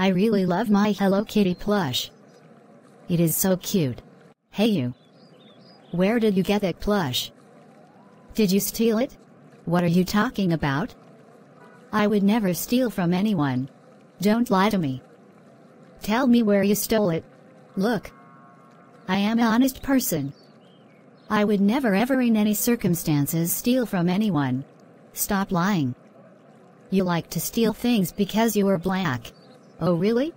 I really love my Hello Kitty plush. It is so cute. Hey you. Where did you get that plush? Did you steal it? What are you talking about? I would never steal from anyone. Don't lie to me. Tell me where you stole it. Look. I am an honest person. I would never ever in any circumstances steal from anyone. Stop lying. You like to steal things because you are black. Oh really?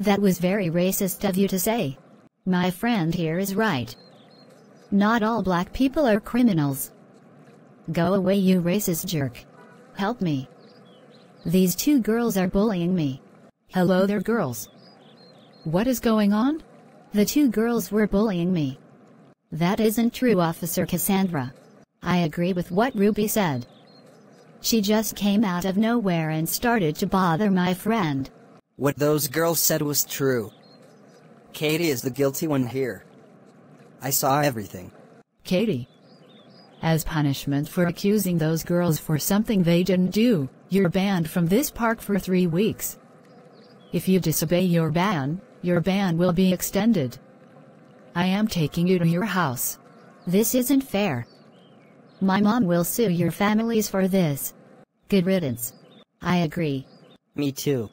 That was very racist of you to say. My friend here is right. Not all black people are criminals. Go away you racist jerk. Help me. These two girls are bullying me. Hello there girls. What is going on? The two girls were bullying me. That isn't true Officer Cassandra. I agree with what Ruby said. She just came out of nowhere and started to bother my friend. What those girls said was true. Katie is the guilty one here. I saw everything. Katie. As punishment for accusing those girls for something they didn't do, you're banned from this park for three weeks. If you disobey your ban, your ban will be extended. I am taking you to your house. This isn't fair. My mom will sue your families for this. Good riddance. I agree. Me too.